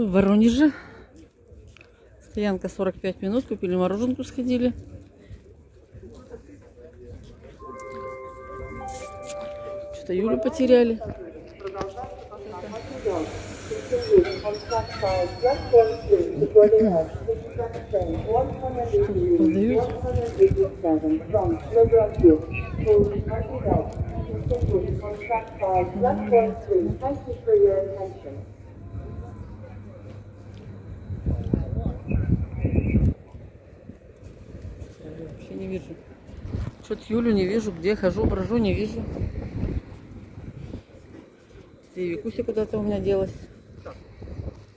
Мы в Воронеже. Стоянка 45 минут. Купили мороженку, сходили. Что-то Юлю потеряли. Продают. Вообще не вижу. Что-то Юлю не вижу. Где хожу, брожу, не вижу. И Викуся куда-то у меня делась.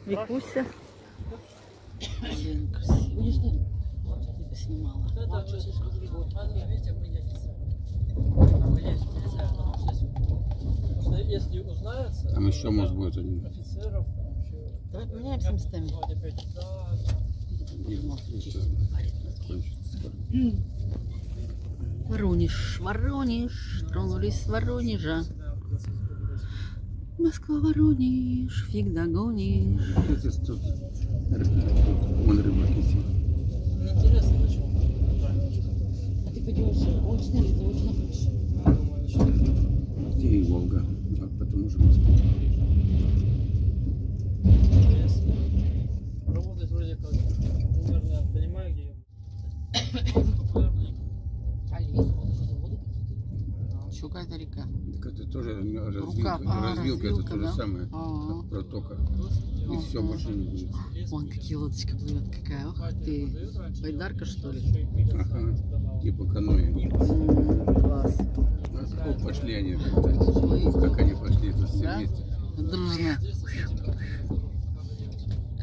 Викуся. Блин, красиво. Я что тебя снимала. Если узнается, Там еще, может, будет один. офицеров, там еще... Давай поменяемся местами. Вроде опять, да, И это кончится скоро. Воронеж, Воронеж, тронулись с Воронежа. Москва, Воронеж, фиг догонишь. Это тут вон рыбаки. Ну, интересно, почему? А ты пойдешь, он сняли заочно. Где и Волга. А потом уже Москва. Интересно. Работать вроде как, примерно я понимаю, где я популярный. А лес, вот уже заводы какие-то. Еще какая-то река. Так это тоже развилка, а, развилка, это то же да? самое. А, Протока. И Ага. все, больше не будет. Вон какие лодочка плывет, какая. Ох ты. Байдарка, что ли? Ага. Типа каноэ. М, Класс. О, пошли они. Ух, как они пошли тут все Да? вместе. Дружно.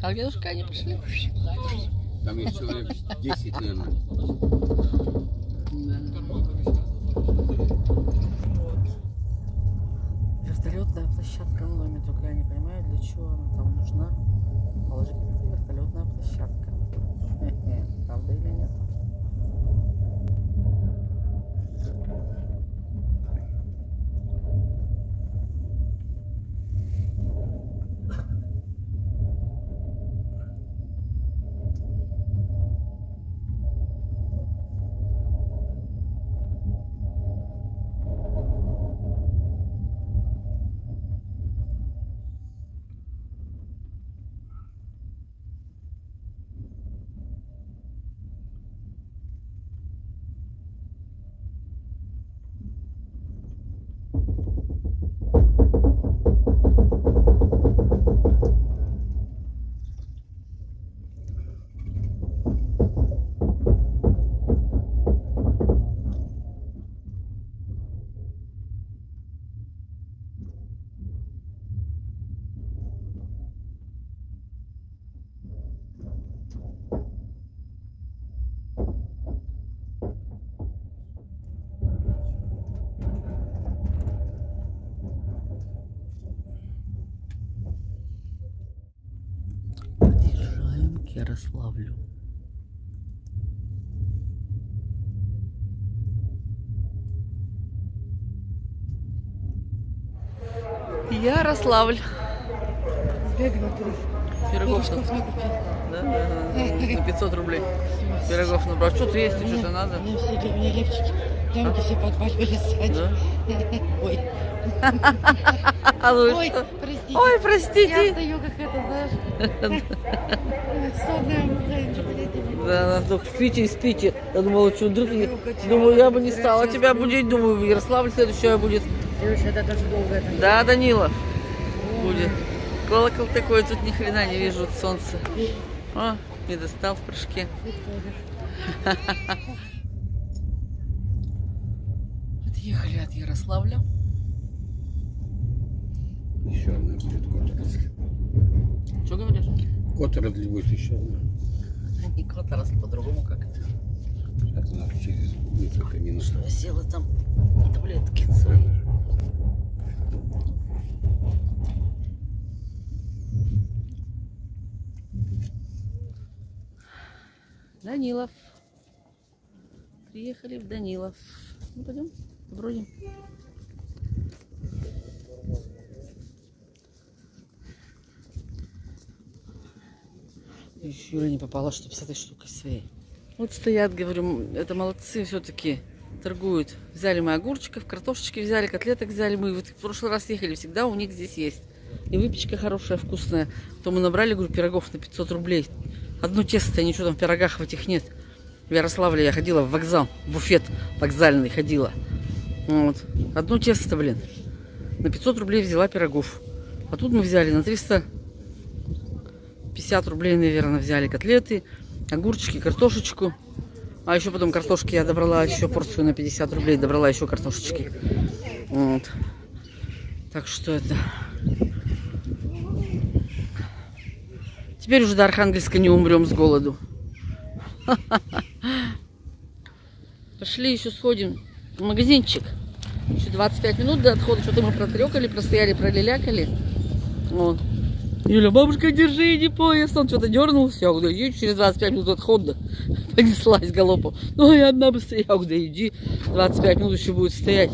Как дедушка они пошли? Там есть человек 10, наверное. Вертолетная площадка в доме, только я не понимаю, для чего она там нужна. Положи это вертолетная площадка. Правда или нет? Ярославлю. Ярославль. Сбегай на туров. Пирогов Пирожков накупи. Да, да, да, на 500 рублей. Пирогов набрал. Что-то есть, Мне- что-то надо. Мне все, мне лепчики. Лямки все подвалили сзади. Да? Ой, А вы ой, простите. Я стою, как это, знаешь. Да, да, только спите и спите. Я думала, что вдруг... Думаю, я бы не стала тебя будить. Думаю, в Ярославль следующая будет. Это даже долго. Да, Данилов будет. Колокол такой, тут ни хрена не вижу от солнца. О, не достал в прыжке. Отъехали от Ярославля. Еще одна будет кот разлив. Что говоришь? Кот разлив будет еще одна. И кот раз по-другому как это. Сейчас она через несколько минут. Что я села там таблетки свои. Данилов. Приехали в Данилов. Ну, пойдем, побродим. Еще не попала, чтобы с этой штукой своей. Вот стоят, говорю, это молодцы все-таки торгуют. Взяли мы огурчиков, картошечки взяли, котлеток взяли. Мы вот в прошлый раз ехали, всегда у них здесь есть. И выпечка хорошая, вкусная. То мы набрали, говорю, пирогов на 500 рублей. Одно тесто, ничего там в пирогах в этих нет. В Ярославле я ходила в вокзал, в буфет вокзальный ходила. Вот. Одно тесто, блин. На 500 рублей взяла пирогов. А тут мы взяли на 350 рублей, наверное, взяли котлеты, огурчики, картошечку. А еще потом картошки я добрала еще порцию на 50 рублей, добрала еще картошечки. Вот. Так что это... Теперь уже до Архангельска не умрем с голоду. Пошли еще сходим в магазинчик. Еще 25 минут до отхода. Что-то мы протрекали, простояли, пролилякали. Вот. Юля, бабушка, держи, иди поезд. Он что-то дернулся. Я говорю, иди через 25 минут отхода. Понеслась галопом. Ну, я одна быстрее. Я говорю, да иди. 25 минут еще будет стоять.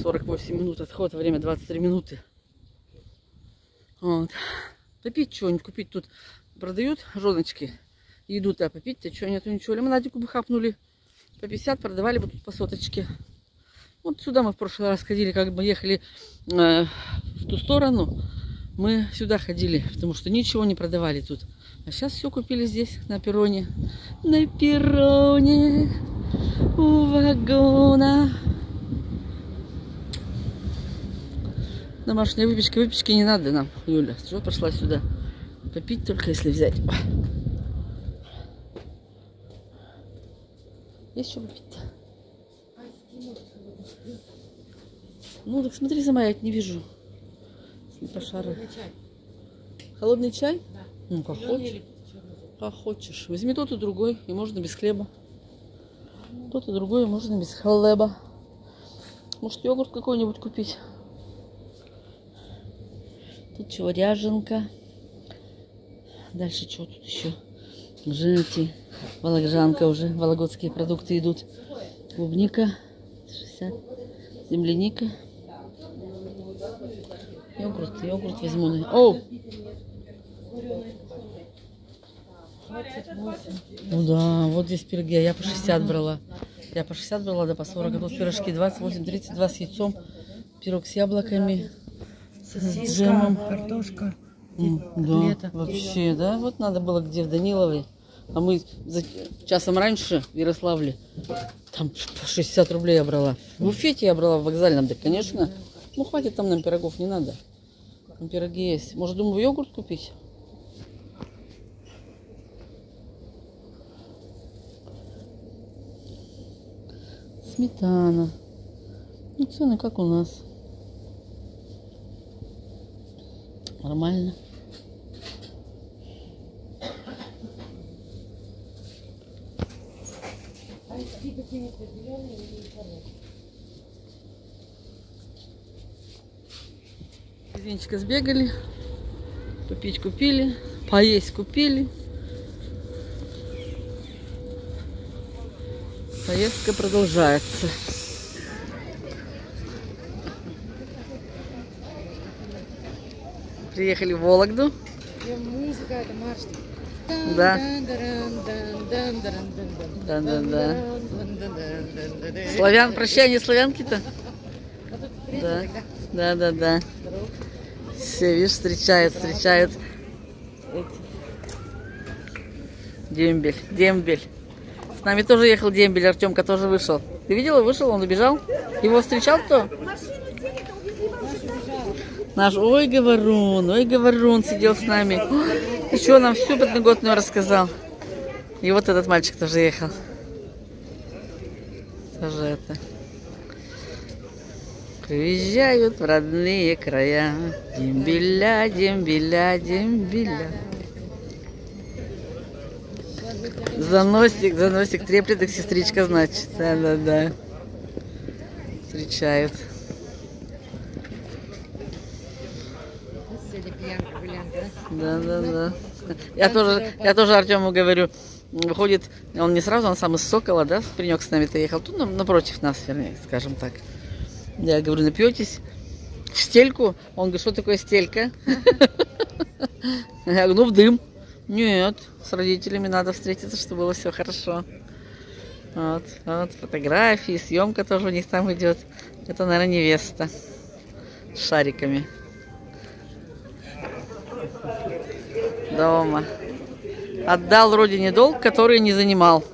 48 минут отход, время 23 минуты. Вот. Попить что-нибудь, купить тут продают жоночки. Еду-то, а попить-то что, нету ничего. Лимонадику бы хапнули. По 50 продавали бы тут по соточке. Вот сюда мы в прошлый раз ходили, как бы ехали э, в ту сторону. Мы сюда ходили, потому что ничего не продавали тут. А сейчас все купили здесь, на перроне. На перроне у вагона. Домашняя выпечка. Выпечки не надо нам, Юля. Что пошла сюда? Попить только если взять. Есть что попить-то? Ну, так смотри, замаять, не вижу. Пошары. Холодный чай? Да. Ну, как хочешь. Как хочешь. Возьми тот и другой, и можно без хлеба. Тот и другой, и можно без хлеба. Может, йогурт какой-нибудь купить? Тут чего, ряженка. Дальше что тут еще? Жинки. Вологжанка уже. Вологодские продукты идут. Клубника. 60. Земляника. Йогурт. Йогурт возьму. О! Ну да, вот здесь пироги. Я по 60 брала. Я по 60 брала, да по 40. А тут пирожки 28, 32 с яйцом. Пирог с яблоками. С джемом. картошка. Да, вообще, да. Вот надо было где в Даниловой. А мы за часом раньше в Ярославле. Там по 60 рублей я брала. В буфете я брала в вокзальном, да, конечно. Ну, хватит там нам пирогов, не надо. Там пироги есть. Может, думаю, йогурт купить? Сметана. Ну, цены как у нас. Нормально. Магазинчика сбегали, попить купили, поесть купили. Поездка продолжается. Приехали в Вологду. Музыка, это марш. Да. Да-да-да. Славян, прощание славянки-то? Да. Да, да, да. Все, видишь, встречают, встречают. Дембель, дембель. С нами тоже ехал дембель, Артемка тоже вышел. Ты видела, вышел, он убежал? Его встречал кто? Наш, ой, говорун, ой, говорун сидел с нами. Еще нам всю подноготную рассказал. И вот этот мальчик тоже ехал. Тоже это. Приезжают в родные края. Дембеля, дембеля, дембеля. Заносик, заносик треплет, их сестричка, значит. Да-да-да. Встречают. Сегодня пьянка, гулянка, Да, да, да. Я тоже, я тоже Артему говорю, выходит, он не сразу, он сам из Сокола, да, Принек с нами-то ехал, тут на- напротив нас, вернее, скажем так. Я говорю, напьетесь в стельку? Он говорит, что такое стелька? Я говорю, ну в дым. Нет, с родителями надо встретиться, чтобы было все хорошо. Вот, вот, фотографии, съемка тоже у них там идет. Это, наверное, невеста с шариками. Дома. Отдал родине долг, который не занимал.